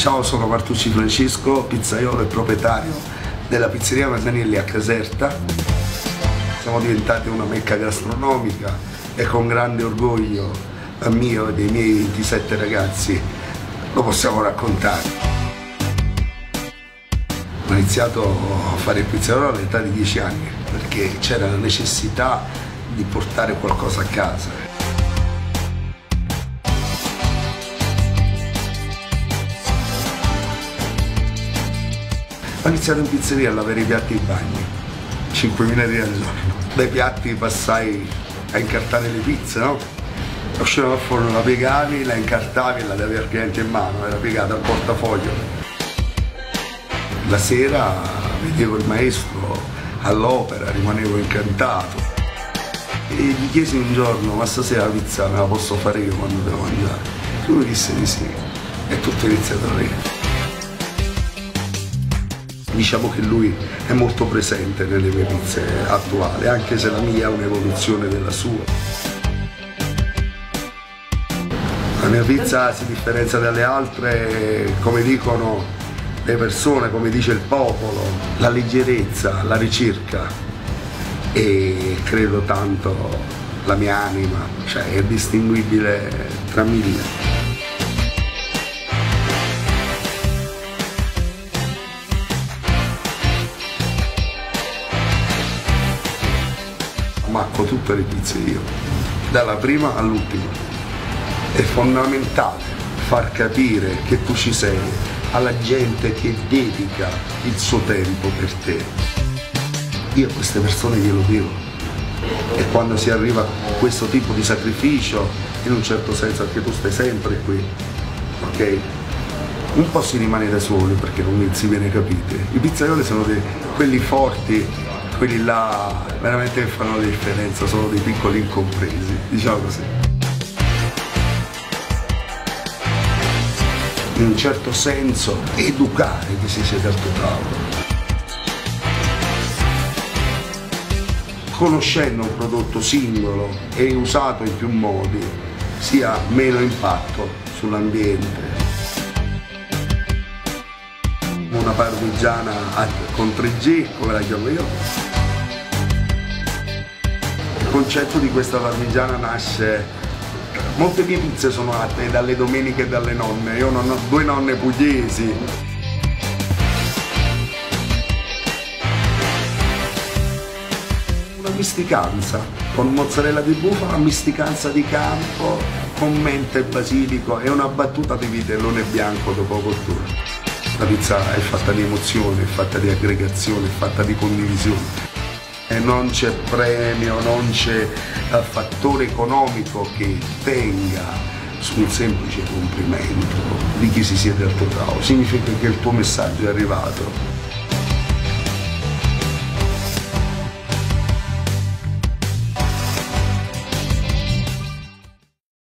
Ciao, sono Martucci Francesco, pizzaiolo e proprietario della pizzeria Manzanelli a Caserta. Siamo diventati una mecca gastronomica e con grande orgoglio mio e dei miei 27 ragazzi lo possiamo raccontare. Ho iniziato a fare il pizzaiolo all'età di 10 anni perché c'era la necessità di portare qualcosa a casa. Iniziato in pizzeria a lavare i piatti in bagno, 5.000 lire al giorno. Dai piatti passai a incartare le pizze, no? Usciva dal forno, la piegavi, la incartavi e la davi al cliente in mano, era piegata al portafoglio. La sera vedevo il maestro all'opera, rimanevo incantato. E gli chiesi un giorno, ma stasera la pizza me la posso fare io quando devo mangiare? Lui disse di sì. E tutto è iniziato lì diciamo che lui è molto presente nelle mie pizze attuali, anche se la mia è un'evoluzione della sua. La mia pizza si differenzia dalle altre, come dicono le persone, come dice il popolo, la leggerezza, la ricerca e credo tanto la mia anima, cioè è distinguibile tra mille. Macco tutte le pizze io, dalla prima all'ultima. È fondamentale far capire che tu ci sei alla gente che dedica il suo tempo per te. Io a queste persone glielo devo. E quando si arriva a questo tipo di sacrificio, in un certo senso anche tu stai sempre qui, ok? Un po' si rimane da soli perché non si viene capite. I pizzaioli sono dei, quelli forti quelli là veramente fanno la differenza, sono dei piccoli incompresi, diciamo così. In un certo senso educare chi si siede al tuo tavolo. Conoscendo un prodotto singolo e usato in più modi, si ha meno impatto sull'ambiente, una parmigiana con 3G, come la chiamo io, concetto di questa parmigiana nasce molte mie pizze sono nate dalle domeniche e dalle nonne. Io non ho due nonne pugliesi. Una misticanza con mozzarella di bufala misticanza di campo con mente e basilico e una battuta di vitellone bianco dopo cottura. La pizza è fatta di emozione, è fatta di aggregazione, è fatta di condivisione non c'è premio, non c'è uh, fattore economico che tenga su un semplice complimento di chi si siede al tuo tavolo. Significa che il tuo messaggio è arrivato